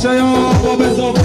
Chegou, começou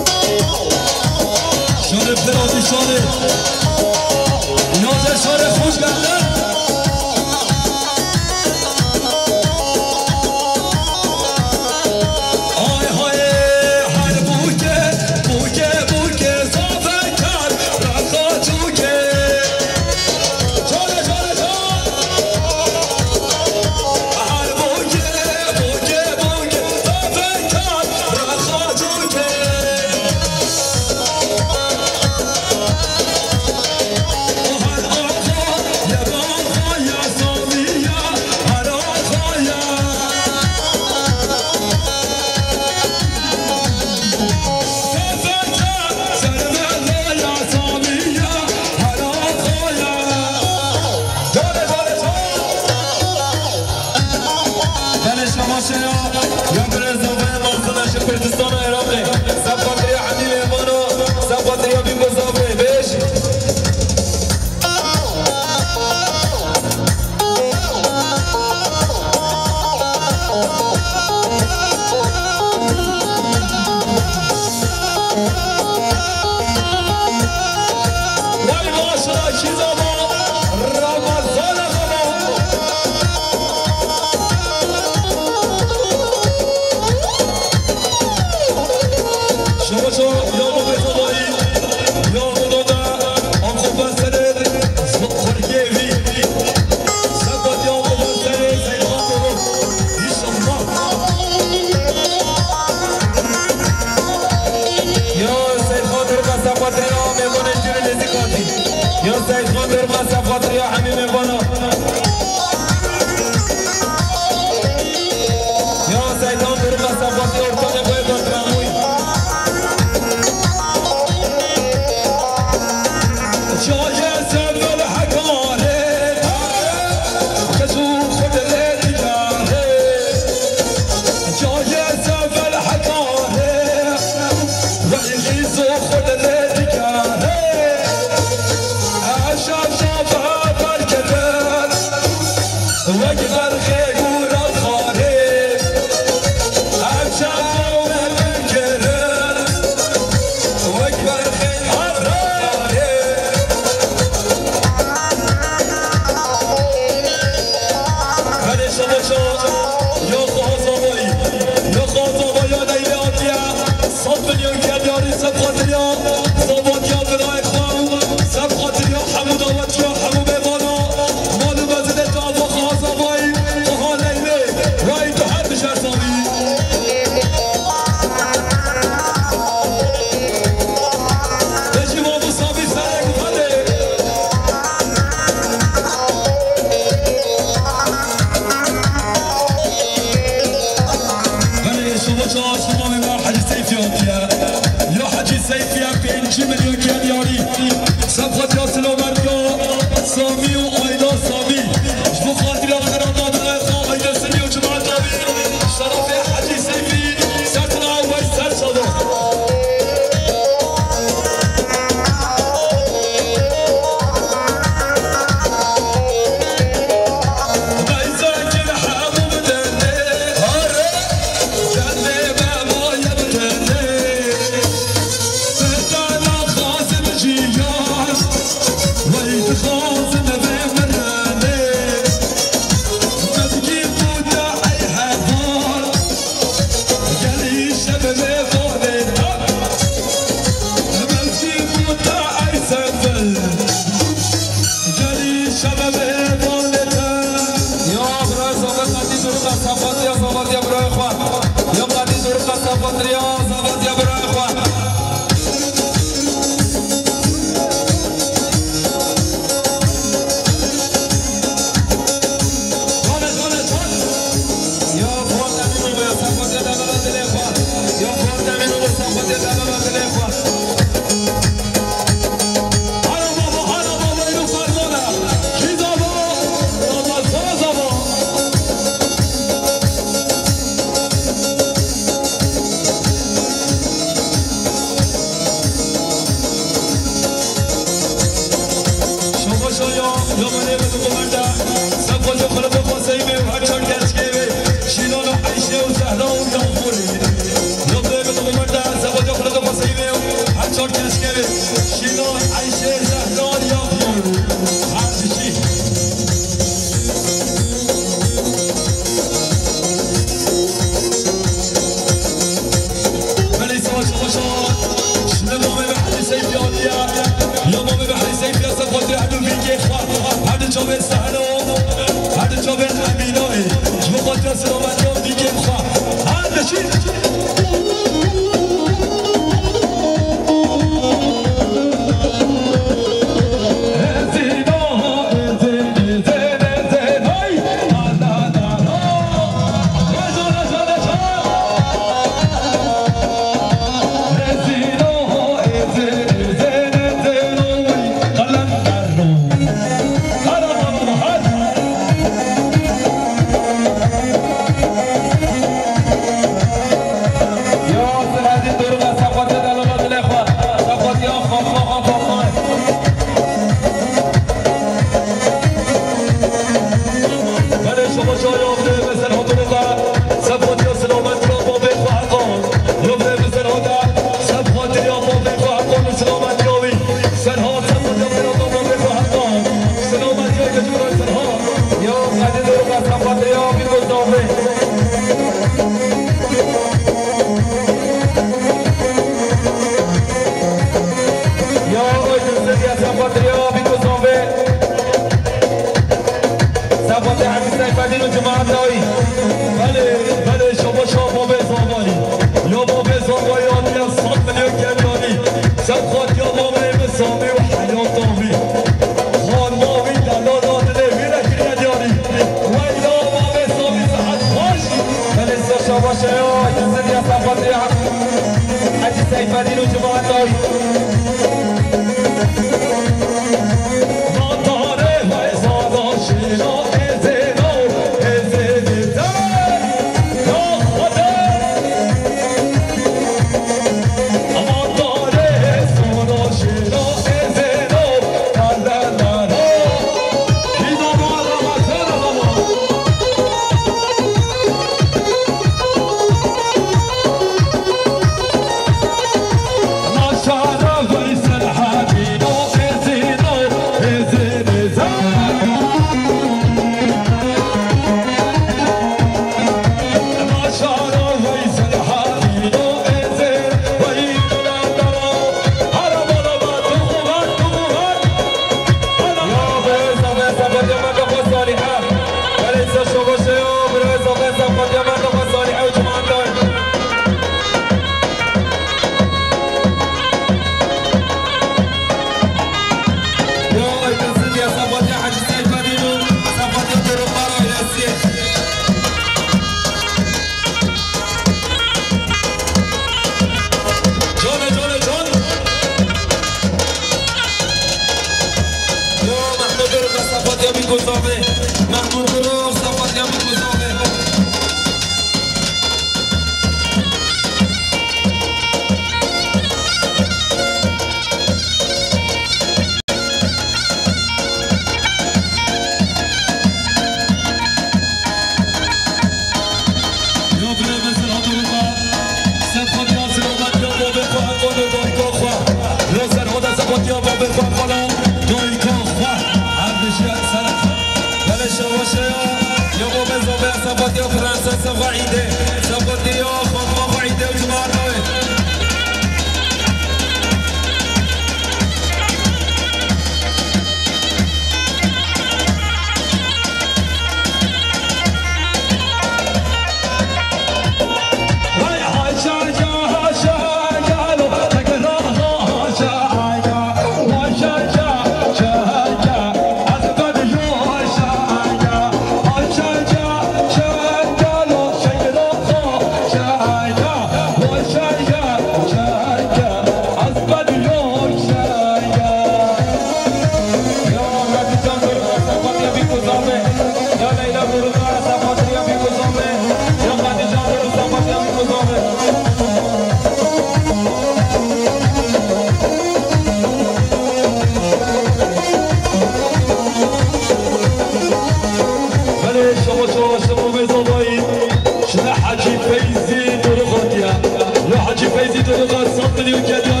Cleveland, New Jersey.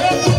Hey!